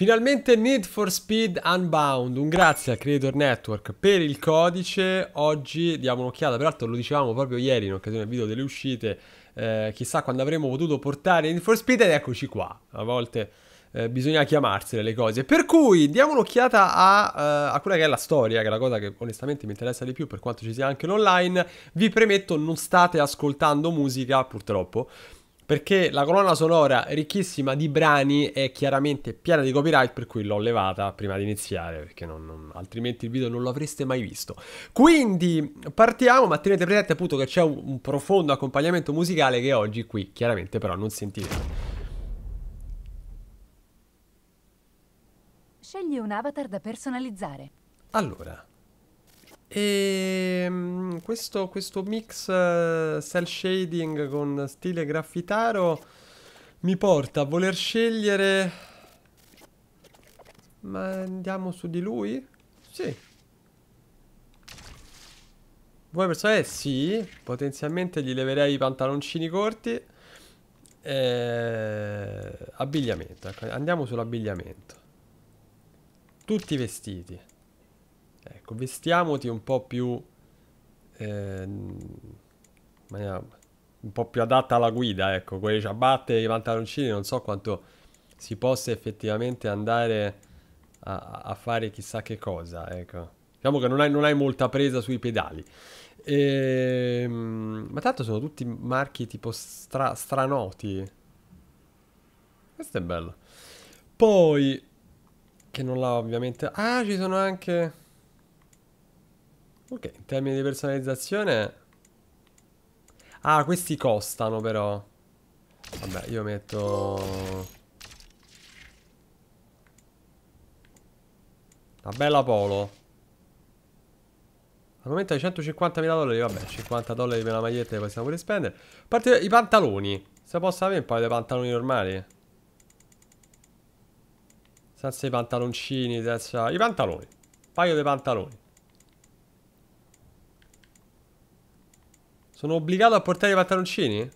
Finalmente Need for Speed Unbound, un grazie al Creator Network per il codice, oggi diamo un'occhiata, peraltro lo dicevamo proprio ieri in occasione del video delle uscite, eh, chissà quando avremmo potuto portare Need for Speed ed eccoci qua, a volte eh, bisogna chiamarsele le cose, per cui diamo un'occhiata a, uh, a, quella che è la storia, che è la cosa che onestamente mi interessa di più per quanto ci sia anche l'online, vi premetto non state ascoltando musica purtroppo, perché la colonna sonora ricchissima di brani è chiaramente piena di copyright, per cui l'ho levata prima di iniziare, perché non, non, altrimenti il video non lo avreste mai visto. Quindi partiamo, ma tenete presente appunto che c'è un, un profondo accompagnamento musicale che oggi qui chiaramente però non sentirete. Scegli un avatar da personalizzare. Allora, e ehm, questo, questo mix uh, cell shading con stile graffitaro mi porta a voler scegliere... Ma andiamo su di lui? Sì. Vuoi pensare? Sì, potenzialmente gli leverei i pantaloncini corti. Eh, abbigliamento, ecco, andiamo sull'abbigliamento. Tutti vestiti. Ecco, vestiamoti un po' più... Eh, un po' più adatta alla guida, ecco, quelle ciabatte e i pantaloncini, non so quanto si possa effettivamente andare a, a fare chissà che cosa, ecco. Diciamo che non hai, non hai molta presa sui pedali. E, ehm, ma tanto sono tutti marchi tipo stra, stranoti. Questo è bello. Poi, che non l'ha ovviamente... Ah, ci sono anche... Ok, in termini di personalizzazione... Ah, questi costano però. Vabbè, io metto... Una bella polo. Al momento hai 150.000 dollari, vabbè, 50 dollari per la maglietta che possiamo pure spendere. A parte i pantaloni. Se posso avere un paio di pantaloni normali. Senza i pantaloncini, senza... I pantaloni. Un paio di pantaloni. Sono obbligato a portare i pantaloncini?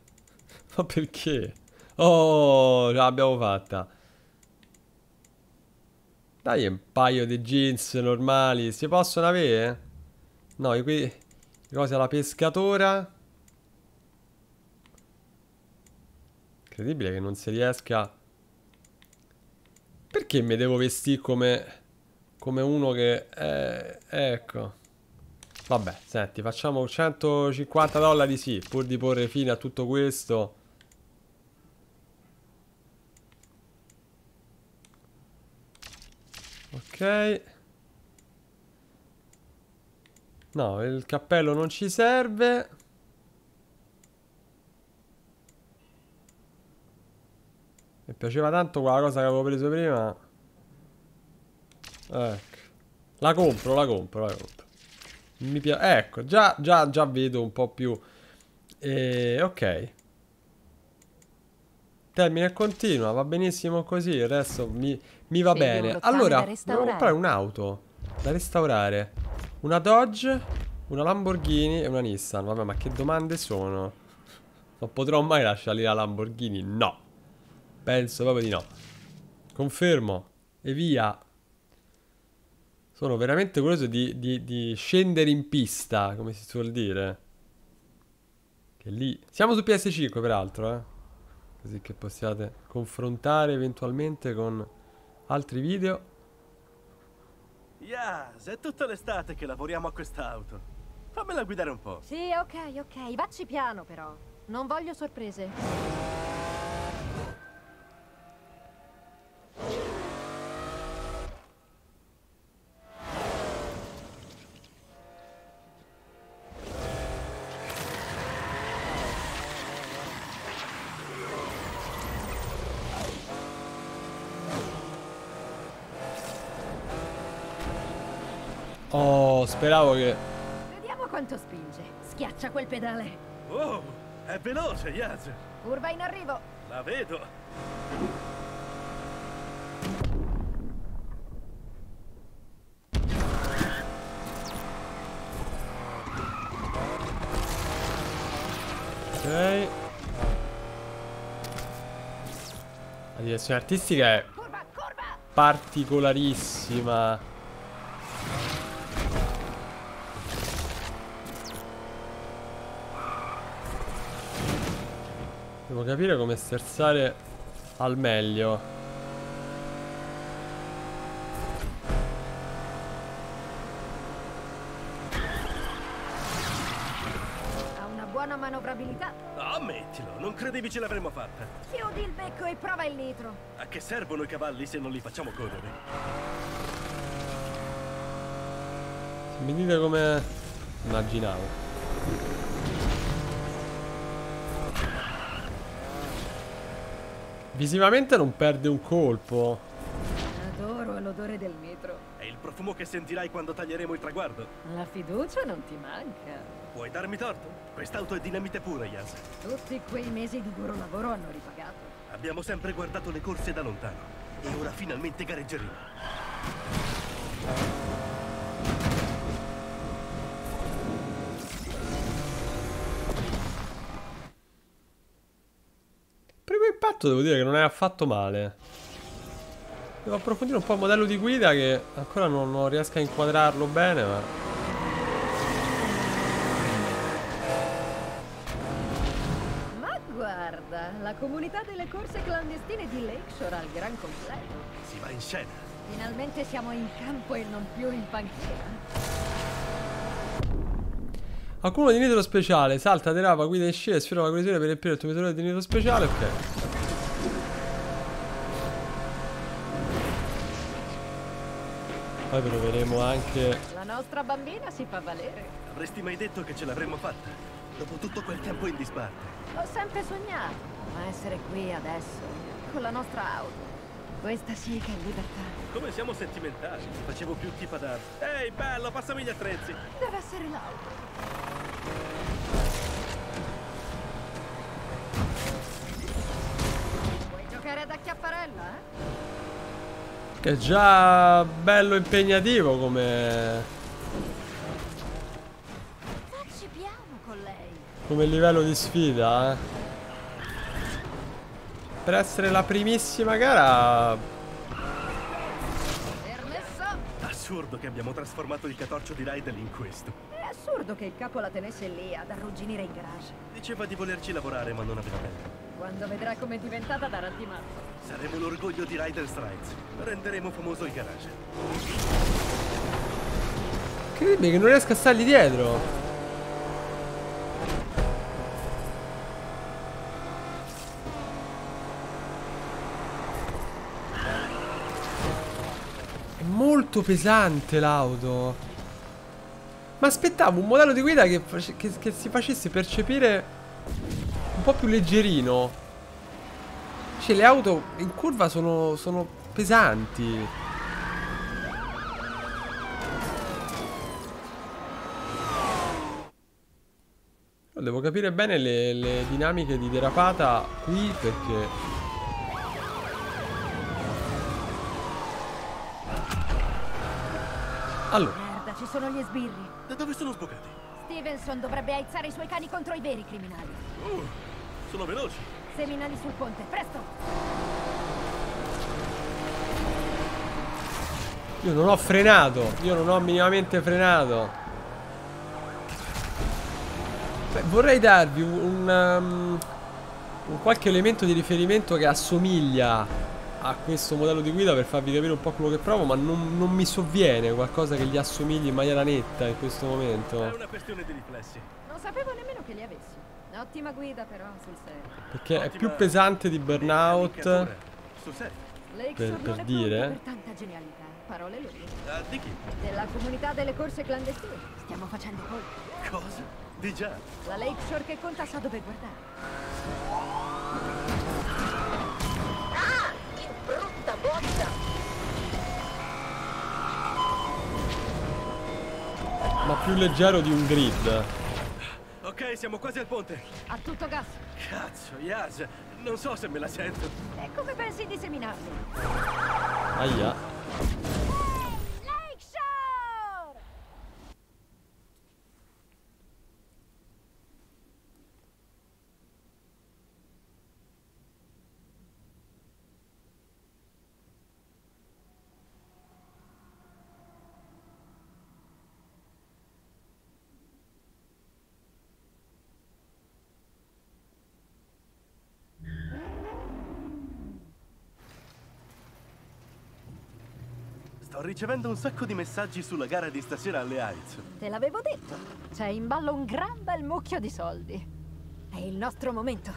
Ma perché? Oh, ce l'abbiamo fatta. Dai un paio di jeans normali. Si possono avere? No, qui... Cose alla pescatora. Incredibile che non si riesca... Perché mi devo vestire come... Come uno che... Eh, ecco... Vabbè, senti, facciamo 150 dollari sì, pur di porre fine a tutto questo. Ok. No, il cappello non ci serve. Mi piaceva tanto quella cosa che avevo preso prima. Ecco. La compro, la compro, la compro. Mi piace. Ecco, già, già, già vedo un po' più. E, ok. Termine continua, va benissimo così, il resto mi, mi va bene. Allora, dobbiamo comprare un'auto da restaurare. Una Dodge, una Lamborghini e una Nissan. Vabbè, ma che domande sono? Non potrò mai lasciare lì la Lamborghini? No. Penso proprio di no. Confermo. E via. Sono veramente curioso di, di, di scendere in pista, come si suol dire. Che lì... Siamo su PS5 peraltro, eh. Così che possiate confrontare eventualmente con altri video. Yas, è tutta l'estate che lavoriamo a quest'auto. Fammela guidare un po'. Sì, ok, ok. Vacci piano però. Non voglio sorprese. Speravo che... Vediamo quanto spinge. Schiaccia quel pedale. Oh, è veloce, Yaz. Curva in arrivo. La vedo. Ok. La direzione artistica è... Curva, curva. particolarissima. Devo capire come sterzare al meglio. Ha una buona manovrabilità. Ammettilo, non credevi ce l'avremmo fatta. Chiudi il becco e prova il nitro. A che servono i cavalli se non li facciamo correre? Se mi dite come immaginavo. Visivamente non perde un colpo. Adoro l'odore del nitro. È il profumo che sentirai quando taglieremo il traguardo. La fiducia non ti manca. Puoi darmi torto? Quest'auto è dinamite pura, Yas. Tutti quei mesi di duro lavoro hanno ripagato. Abbiamo sempre guardato le corse da lontano. E ora finalmente gareggeremo. Impatto devo dire che non è affatto male. Devo approfondire un po' il modello di guida che ancora non, non riesco a inquadrarlo bene, ma... Ma guarda, la comunità delle corse clandestine di Lakeshore al gran completo. Si va in scena. Finalmente siamo in campo e non più in panchina. Accumulo di nitro speciale, salta, derapa, guida in scia e sfera la collisione per riempire il tuo misura di nitro speciale, ok. Poi proveremo anche... La nostra bambina si fa valere. Avresti mai detto che ce l'avremmo fatta? Dopo tutto quel tempo in disparte. Ho sempre sognato, ma essere qui adesso, con la nostra auto. Questa sì che è libertà. Come siamo sentimentali. Facevo più tipa da... Ehi, bello, passami gli attrezzi. Deve essere l'auto. Vuoi giocare ad acchiapparella, eh? Che è già bello impegnativo come... Come livello di sfida, eh. Per essere la primissima gara... Permesso? Assurdo che abbiamo trasformato il catorcio di Raidel in questo. È assurdo che il capo la tenesse lì ad arrugginire in garage. Diceva di volerci lavorare, ma non aveva tempo. Quando vedrà com'è diventata darà di matto. Saremo l'orgoglio di Rider Strides. Renderemo famoso il garage. Incredibile che non riesco a stargli dietro. È molto pesante l'auto. Ma aspettavo un modello di guida che, che- che si facesse percepire po' più leggerino. Cioè, le auto in curva sono, sono pesanti. Devo capire bene le, le dinamiche di derapata qui perché... Allora, Merda, ci sono gli sbirri. Da dove sono sbucati? Stevenson dovrebbe aizzare i suoi cani contro i veri criminali. Uh, sono veloci. Seminali sul ponte, presto! io non ho frenato, io non ho minimamente frenato. Beh, vorrei darvi un, un, um, un qualche elemento di riferimento che assomiglia a questo modello di guida per farvi capire un po' quello che provo, ma non, non mi sovviene qualcosa che gli assomigli in maniera netta in questo È momento. una questione di riflessi. Non sapevo nemmeno che li avessi. Ottima guida però, sul serio. Perché è Ottima- più pesante di burnout. Per- per è dire? pronta per tanta genialità. Parole lunghe. Ah, di chi? Della comunità delle corse clandestine. Stiamo facendo colpi. Cosa? Di già. La Lakeshore che conta sa dove guardare. Ma più leggero di un grid. Ok, siamo quasi al ponte. A tutto gas. Cazzo, Yas. Non so se me la sento. E come pensi di seminarli? Aia. Lakeshore! Sto ricevendo un sacco di messaggi sulla gara di stasera alle Heights. Te l'avevo detto. C'è in ballo un gran bel mucchio di soldi. È il nostro momento.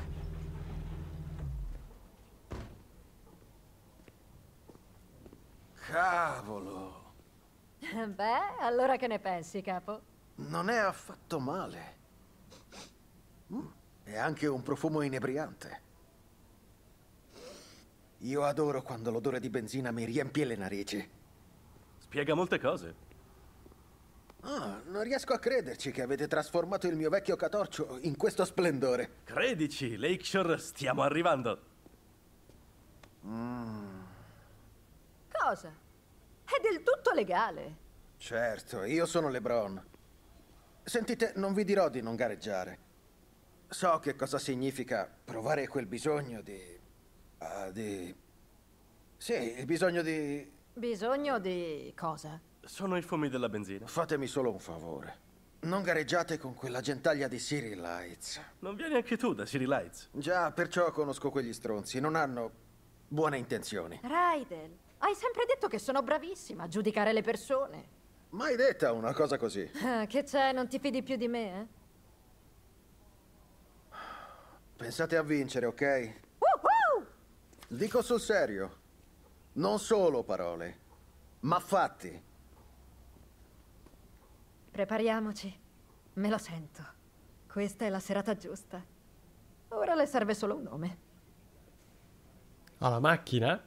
Cavolo, Beh, allora che ne pensi, capo? non è affatto male. Mm, E anche un profumo inebriante. Io adoro quando l'odore di benzina mi riempie le narici. Spiega molte cose. Ah, non riesco a crederci che avete trasformato il mio vecchio catorcio in questo splendore. Credici, Lakeshore, stiamo arrivando. Cosa? È del tutto legale. Certo, io sono LeBron. Sentite, non vi dirò di non gareggiare. So che cosa significa provare quel bisogno di... ah, di... Sì, il bisogno di... Bisogno di cosa? Sono i fumi della benzina. Fatemi solo un favore. Non gareggiate con quella gentaglia di City Lights. Non vieni anche tu da City Lights? Già, perciò conosco quegli stronzi. Non hanno buone intenzioni. Raidel, hai sempre detto che sono bravissima a giudicare le persone. Mai detta una cosa così. Ah, che c'è, non ti fidi più di me, eh? Pensate a vincere, ok? Woohoo! Dico sul serio. Non solo parole, ma fatti. Prepariamoci. Me lo sento. Questa è la serata giusta. Ora le serve solo un nome. Ah, la macchina?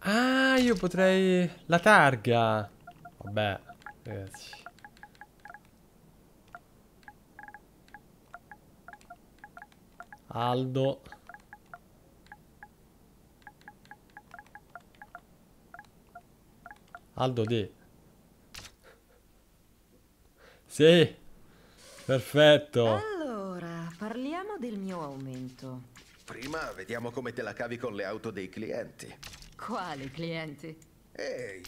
Ah, io potrei... La targa. Vabbè, ragazzi. Aldo. Aldo D. Sì. Perfetto. Allora, parliamo del mio aumento. Prima vediamo come te la cavi con le auto dei clienti. Quali clienti? Ehi,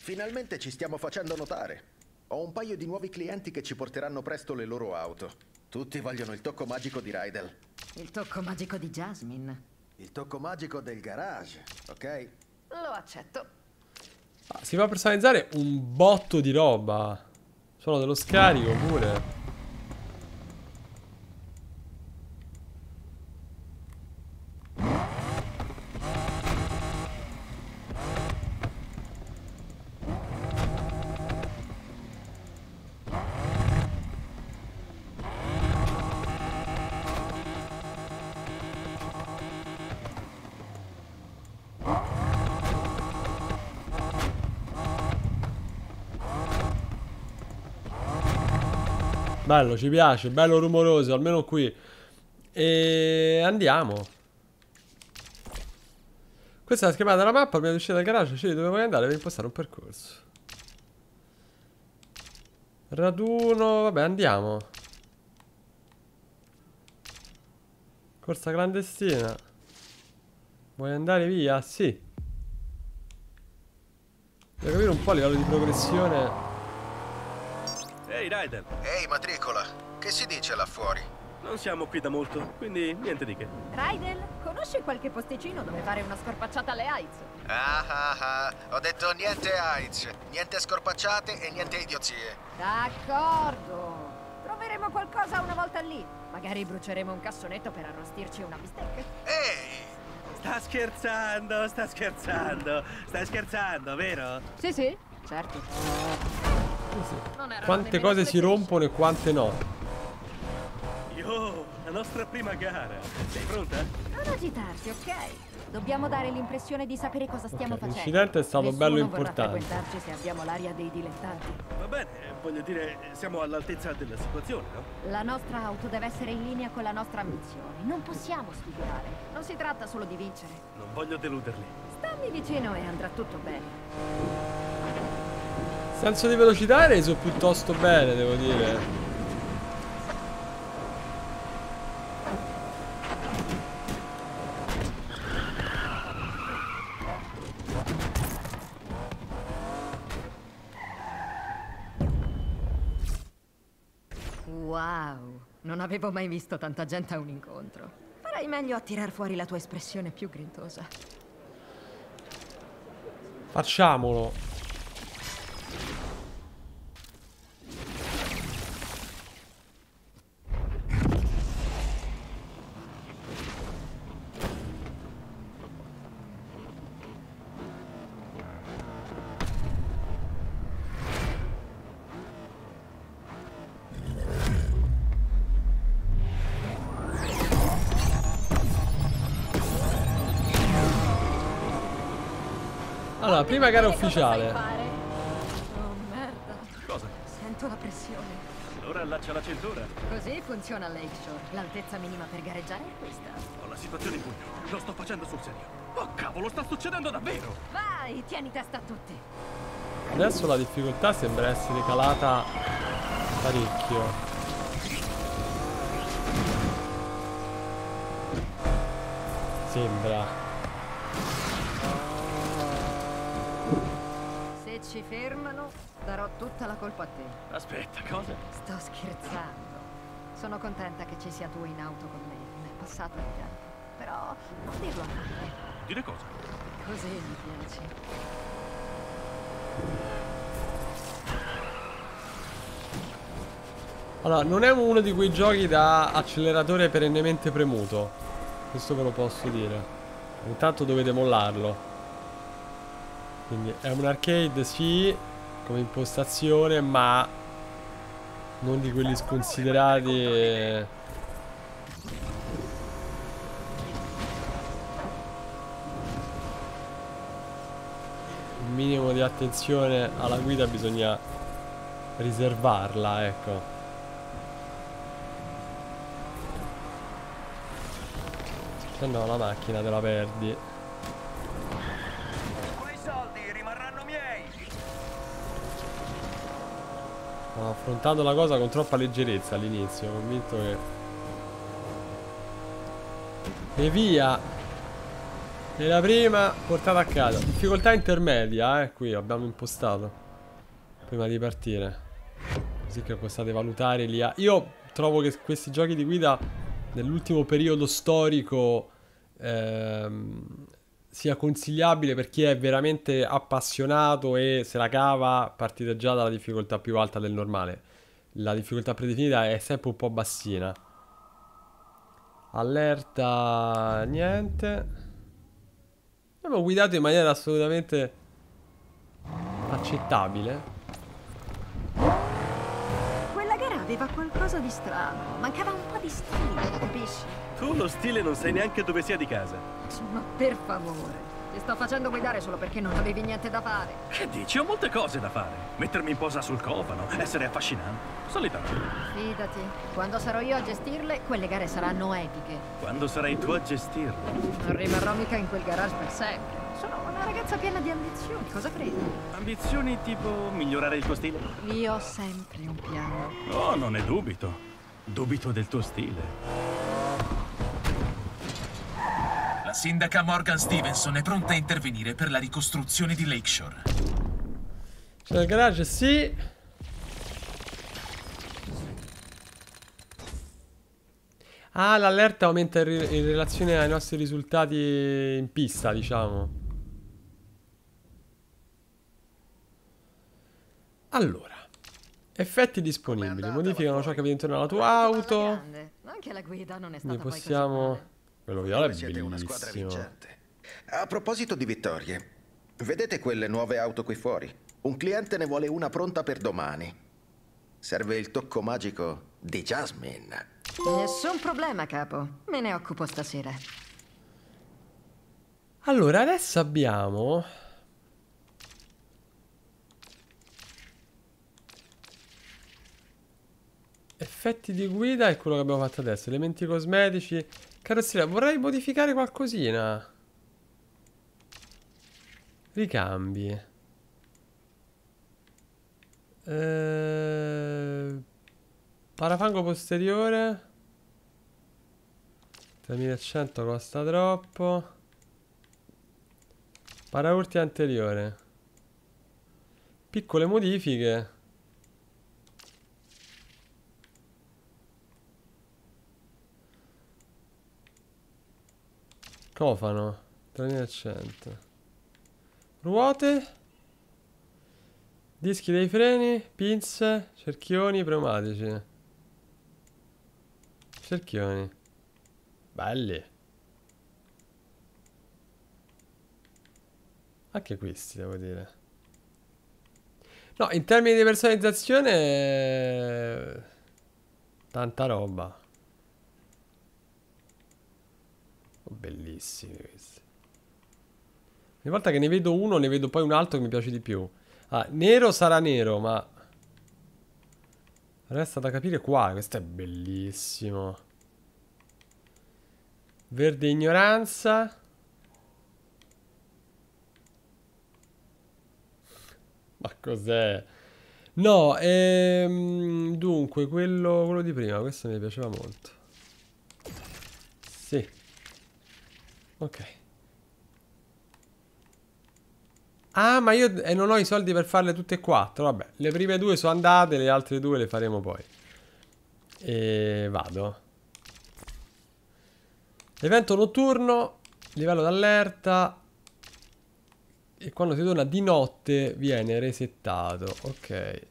finalmente ci stiamo facendo notare. Ho un paio di nuovi clienti che ci porteranno presto le loro auto. Tutti vogliono il tocco magico di Rydell. Il tocco magico di Jasmine. Il tocco magico del garage, ok? Lo accetto. Ah, si va a personalizzare un botto di roba. Solo dello scarico pure. Bello, ci piace, bello rumoroso, almeno qui. E andiamo. Questa è la schermata della mappa, prima di uscire dal garage, scegli dove vuoi andare per impostare un percorso. Raduno, vabbè, andiamo. Corsa clandestina. Vuoi andare via? Sì. Devo capire un po' a livello di progressione. Ehi, Ryder, Ehi, matricola, che si dice là fuori? non siamo qui da molto, quindi niente di che. Raidel, conosci qualche posticino dove fare una scorpacciata alle Heights? Ah ah ah, ho detto niente AIDS, niente scorpacciate e niente idiozie. D'accordo. Troveremo qualcosa una volta lì. Magari bruceremo un cassonetto per arrostirci una bistecca. Ehi, Sta scherzando, sta scherzando, sta scherzando, vero? Sì, sì, certo. Quante cose si rompono e quante no. Yo, la nostra prima gara. Sei pronta? Non agitarti, ok? Dobbiamo dare l'impressione di sapere cosa stiamo Ok, facendo. l'incidente è stato Nessuno bello importante. frequentarci se abbiamo l'aria dei dilettanti. Va bene, voglio dire, siamo all'altezza della situazione, no? La nostra auto deve essere in linea con la nostra missione. Non possiamo studiare. Non si tratta solo di vincere. Non voglio deluderli. Stammi vicino e andrà tutto bene. Senso di velocità è reso piuttosto bene, devo dire. Wow, non avevo mai visto tanta gente a un incontro. Farei meglio a tirar fuori la tua espressione più grintosa. Facciamolo. Allora, prima gara ufficiale. fare? Oh merda, Cosa? Sento la pressione. Allora allaccia la cintura. Così funziona Lakeshore. L'altezza minima per gareggiare è questa. Ho la situazione in pugno. Lo sto facendo sul serio. Oh cavolo, sta succedendo davvero! Vai, tieni testa a tutti. Adesso la difficoltà sembra essere calata parecchio. Sembra. Ci fermano, darò tutta la colpa a te. Aspetta, cosa? Sto scherzando. Sono contenta che ci sia tu in auto con me. È passato il tempo. Però non dirlo a me. Dire cosa? Così mi piaci. Allora, non è uno di quei giochi da acceleratore perennemente premuto. Questo ve lo posso dire. Intanto dovete mollarlo. Quindi è un arcade, sì, come impostazione, ma non di quelli sconsiderati. Un minimo di attenzione alla guida bisogna riservarla, ecco. Se no la macchina te la perdi. Ho affrontato la cosa con troppa leggerezza all'inizio, convinto che... E via! E la prima portata a casa. Difficoltà intermedia, eh, qui abbiamo impostato. Prima di partire. Così che possiate valutare lì. a- Io trovo che questi giochi di guida nell'ultimo periodo storico ehm, sia consigliabile per chi è veramente appassionato e se la cava partite già dalla difficoltà più alta del normale. La difficoltà predefinita è sempre un po' bassina. Allerta niente. Abbiamo guidato in maniera assolutamente accettabile. Quella gara aveva qualcosa di strano. Mancava un po' di stile, capisci? Tu lo stile non sai neanche dove sia di casa. Ma per favore. Ti sto facendo guidare solo perché non avevi niente da fare. Che dici? Ho molte cose da fare. Mettermi in posa sul cofano, essere affascinante. Solitamente. Fidati, quando sarò io a gestirle, quelle gare saranno epiche. Quando sarai tu a gestirlo. Non rimarrò mica in quel garage per sempre. Sono una ragazza piena di ambizioni, cosa credi? Ambizioni tipo migliorare il tuo stile? Io ho sempre un piano. Oh, non ne dubito. Dubito del tuo stile. La sindaca Morgan Stevenson è pronta a intervenire per la ricostruzione di Lakeshore. C'è il garage, sì. Ah, l'allerta aumenta in, ri- in relazione ai nostri risultati in pista, diciamo. Allora, effetti disponibili. Modificano ciò che vede intorno alla tua auto. grande. Anche la guida non è stata Quindi poi così possiamo... Quello viola è siete una squadra vincente. A proposito di vittorie, vedete quelle nuove auto qui fuori? Un cliente ne vuole una pronta per domani. Serve il tocco magico di Jasmine. Nessun problema, capo. Me ne occupo stasera. Allora, adesso abbiamo... Effetti di guida è quello che abbiamo fatto adesso. Elementi cosmetici. Carrozzeria, vorrei modificare qualcosina. Ricambi. Eh, Parafango posteriore. 3100 costa troppo. Paraurti anteriore. Piccole modifiche. Cofano. 3100. Ruote. Dischi dei freni. Pinze. Cerchioni pneumatici. Cerchioni. Belli. Anche questi, devo dire. No, in termini di personalizzazione... Tanta roba. Oh, bellissimi questi. Ogni volta che ne vedo uno, ne vedo poi un altro che mi piace di più. Ah, nero sarà nero, ma... Resta da capire qua. Questo è bellissimo. Verde ignoranza. Ma cos'è? No, ehm, dunque, quello, quello di prima, questo mi piaceva molto. Sì. Ok. Ah, ma io eh, non ho i soldi per farle tutte e quattro. Vabbè, le prime due sono andate, le altre due le faremo poi. E vado. Evento notturno, livello d'allerta. E quando si torna di notte viene resettato. Ok.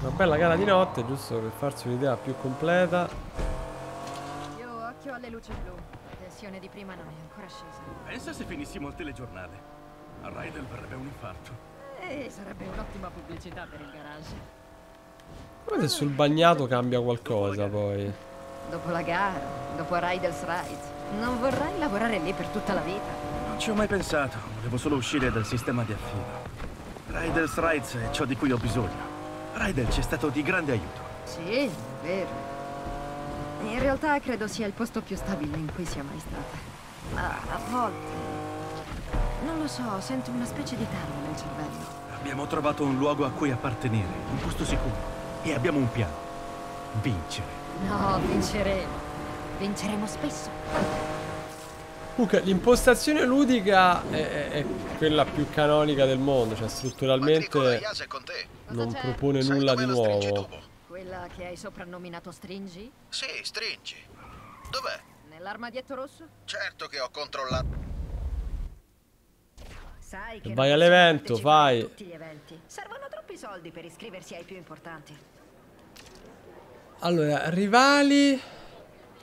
Una bella gara di notte, giusto per farsi un'idea più completa. Io occhio alle luci blu. La tensione di prima non è ancora scesa. Pensa se finissimo il telegiornale. A Raidel verrebbe un infarto. E sarebbe un'ottima pubblicità per il garage. Come se sul bagnato cambia qualcosa poi. Dopo la gara, dopo Riders Ride, non vorrai lavorare lì per tutta la vita. Non ci ho mai pensato. Volevo solo uscire dal sistema di affido. Riders Rides è ciò di cui ho bisogno. Raidel ci è stato di grande aiuto. Sì, è vero. In realtà credo sia il posto più stabile in cui sia mai stata. Ma a volte... Non lo so, sento una specie di tarlo nel cervello. Abbiamo trovato un luogo a cui appartenere, un posto sicuro. E abbiamo un piano. Vincere. No, vinceremo. Vinceremo spesso. Comunque, l'impostazione ludica è, è- è quella più canonica del mondo, cioè strutturalmente non propone nulla di nuovo. Quella che hai soprannominato Stringi? Sì, stringi. Dov'è? Nell'armadietto rosso? Certo che ho controllato. Sai che vai all'evento, vai. tutti gli eventi. Servono troppi soldi per iscriversi ai più importanti. Allora, rivali.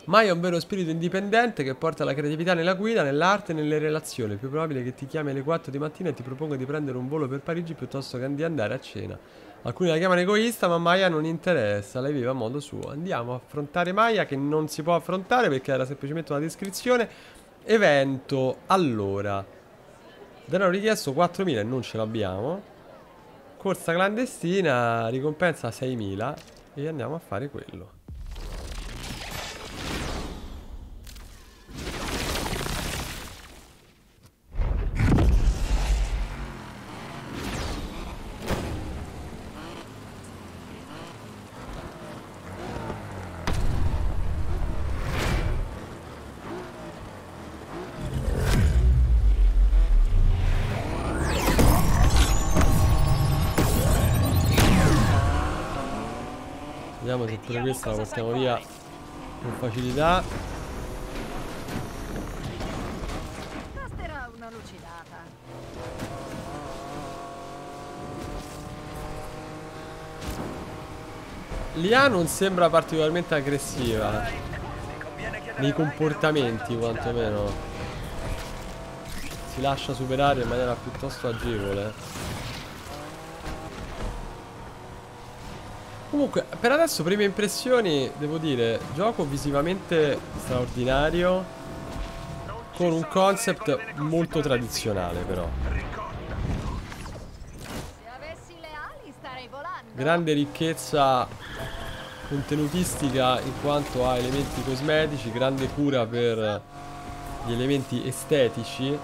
Mai è un vero spirito indipendente che porta la creatività nella guida, nell'arte e nelle relazioni. È più probabile che ti chiami alle 4 di mattina e ti proponga di prendere un volo per Parigi piuttosto che di andare a cena. Alcuni la chiamano egoista, ma Maya non interessa, lei vive a modo suo. Andiamo a affrontare Maya che non si può affrontare perché era semplicemente una descrizione. Evento. Allora. Denaro richiesto 4.000 e non ce l'abbiamo. Corsa clandestina, ricompensa 6.000 e andiamo a fare quello. Questa la portiamo via con facilità. L'IA non sembra particolarmente aggressiva. Nei comportamenti, quantomeno. Si lascia superare in maniera piuttosto agevole. Comunque, per adesso, prime impressioni, devo dire, gioco visivamente straordinario. Con un concept molto tradizionale, però. Grande ricchezza contenutistica in quanto a elementi cosmetici, grande cura per gli elementi estetici,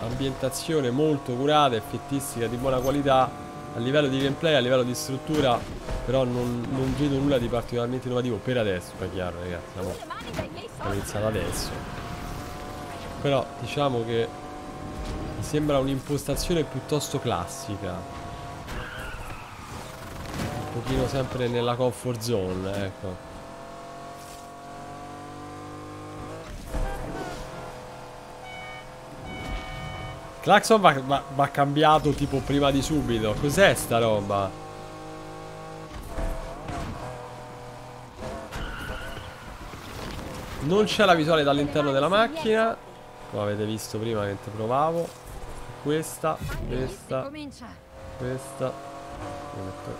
ambientazione molto curata, effettistica di buona qualità, a livello di gameplay, a livello di struttura, però non, non vedo nulla di particolarmente innovativo per adesso, poi chiaro ragazzi, siamo, iniziando adesso. Però diciamo che mi sembra un'impostazione piuttosto classica. Un pochino sempre nella comfort zone, ecco. Claxon va, va, va cambiato tipo prima di subito. Cos'è sta roba? Non c'è la visuale dall'interno della macchina. Come avete visto prima mentre provavo. Questa, questa, questa.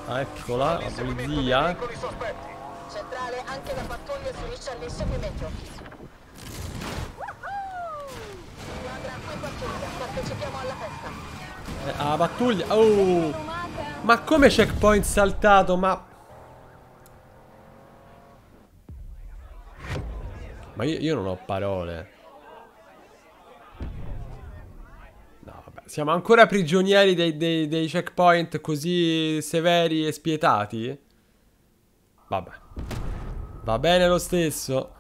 Ah, eccola, la polizia. Centrale, anche la pattuglia si all'inseguimento. Squadra, qui pattuglia, partecipiamo alla. Eh, ah, pattuglia. Oh! Ma come checkpoint saltato? Ma. Ma io, io non ho parole. No, vabbè. Siamo ancora prigionieri dei, dei- dei checkpoint così severi e spietati? Vabbè. Va bene lo stesso.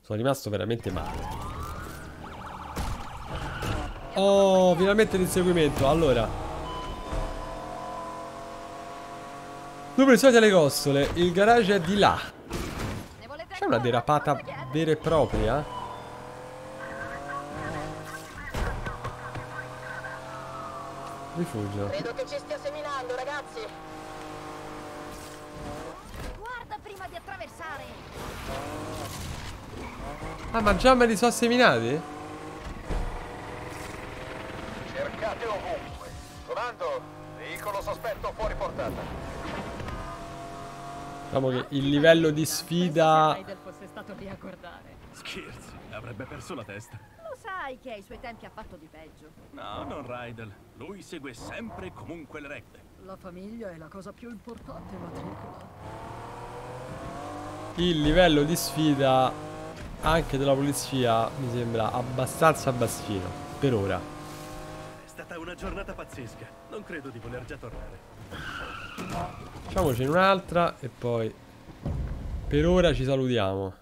Sono rimasto veramente male. Oh, finalmente l'inseguimento. Allora. Dove sono le costole? Il garage è di là. C'è una derapata vera e propria? Rifugio. Credo che ci stia seminando, ragazzi. Guarda prima di attraversare. Ah, ma già me li sono seminati? Cercate ovunque. Comando, veicolo sospetto fuori portata. Diciamo che il livello di sfida... Raidel fosse stato lì a guardare. Scherzi, avrebbe perso la testa. Lo sai che ai suoi tempi ha fatto di peggio. No, non Rydell. Lui segue sempre e comunque le regole. La famiglia è la cosa più importante, matricola. Il livello di sfida anche della polizia mi sembra abbastanza bassino. Per ora. Una giornata pazzesca. Non credo di voler già tornare. Facciamoci un'altra e poi per ora ci salutiamo.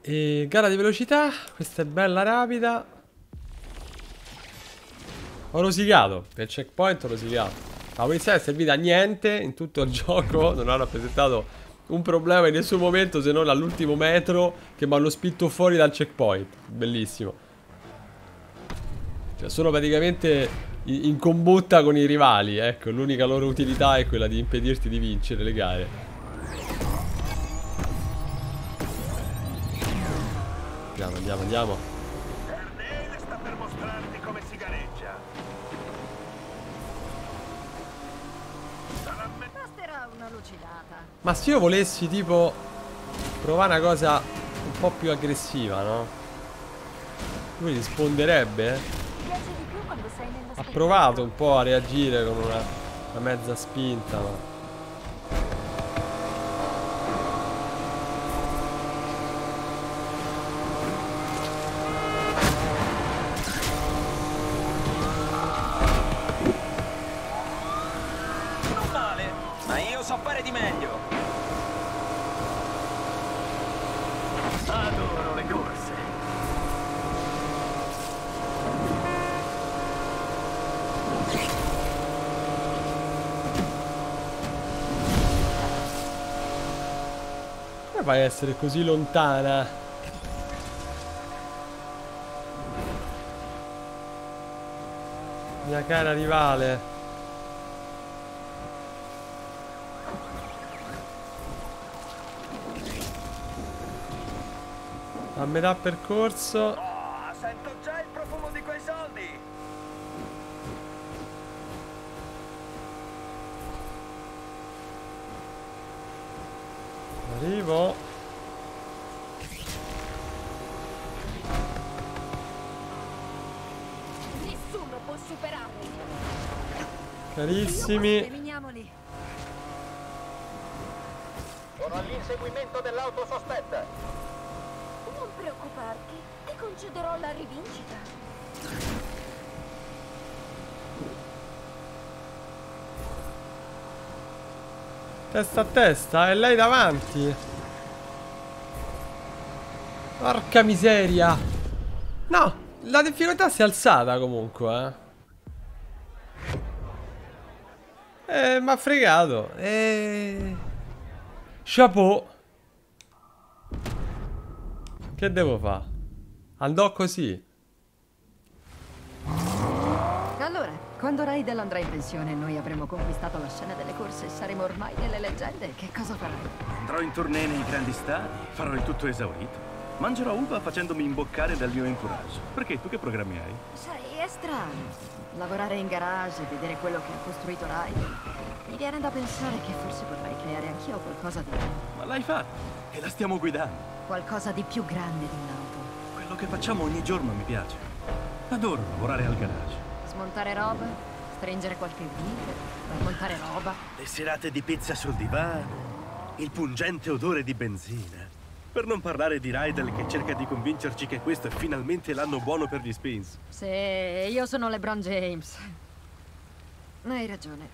E gara di velocità, questa è bella rapida. Ho rosicato, per checkpoint ho rosicato. La polizia è servita a niente in tutto il gioco, non ha rappresentato un problema in nessun momento se non all'ultimo metro che mi hanno spinto fuori dal checkpoint. Bellissimo. Cioè, sono praticamente in combutta con i rivali. Ecco, l'unica loro utilità è quella di impedirti di vincere le gare. Andiamo, andiamo, andiamo. Ernele sta per mostrarti come si gareggia. Sarà me- Basterà una lucidata. Ma se io volessi, tipo, provare una cosa un po' più aggressiva, no? Lui risponderebbe? Piace di più quando sei nello Ha provato un po' a reagire con una, una mezza spinta, ma... A essere così lontana? Mia cara rivale. A metà percorso. Oh, sento già il profumo di quei soldi. Arrivo. Carissimi. Eliminiamoli. Sono all'inseguimento dell'auto sospetta. Non preoccuparti, ti concederò la rivincita. Testa a testa, è lei davanti. Porca miseria. No, la difficoltà si è alzata comunque, eh. Eh, mi ha fregato. Eh... Chapeau. Che devo fare? Andò così. Allora, quando Raidel andrà in pensione noi avremo conquistato la scena delle corse e saremo ormai delle leggende, che cosa farai? Andrò in tournée nei grandi stadi, farò il tutto esaurito. Mangerò uva facendomi imboccare dal mio entourage. Perché tu che programmi hai? Sai, è strano. Lavorare in garage e vedere quello che ha costruito Raidel. Mi viene da pensare che forse potrei creare anch'io qualcosa di... Ma l'hai fatto e la stiamo guidando. qualcosa di più grande di un'auto. Quello che facciamo ogni giorno mi piace. Adoro lavorare al garage. Smontare roba, stringere qualche vite, montare roba. Le serate di pizza sul divano, il pungente odore di benzina. Per non parlare di Rydell che cerca di convincerci che questo è finalmente l'anno buono per gli Spins. Sì, io sono LeBron James. Hai ragione.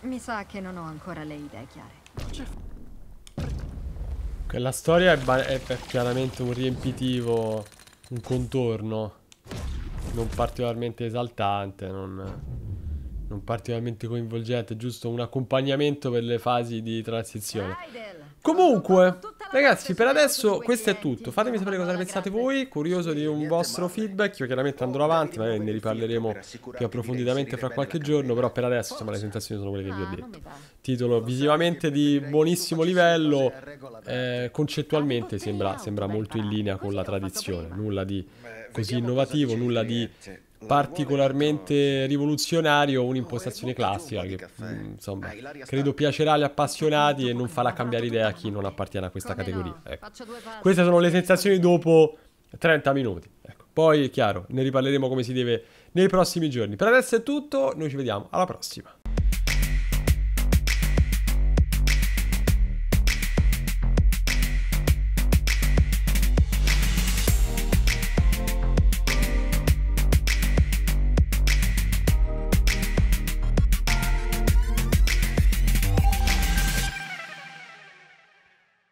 Mi sa che non ho ancora le idee chiare. Quella storia è, è- è chiaramente un riempitivo, un contorno non particolarmente esaltante, non, non particolarmente coinvolgente, giusto un accompagnamento per le fasi di transizione. Comunque, ragazzi, per adesso questo è tutto. Fatemi sapere cosa ne pensate voi. Curioso di un vostro feedback. Io chiaramente andrò avanti, magari ne riparleremo più approfonditamente fra qualche giorno. Però per adesso, insomma, le sensazioni sono quelle che vi ho detto. Titolo visivamente di buonissimo livello. eh, concettualmente sembra, sembra molto in linea con la tradizione. Nulla di così innovativo, nulla di particolarmente rivoluzionario, un'impostazione classica che mm, insomma credo piacerà agli appassionati e non farà cambiare idea a chi non appartiene a questa categoria. Ecco. Queste sono le sensazioni dopo 30 minuti. Ecco. Poi è chiaro, ne riparleremo come si deve nei prossimi giorni. Per adesso è tutto, noi ci vediamo alla prossima.